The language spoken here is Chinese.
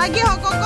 来几毫克。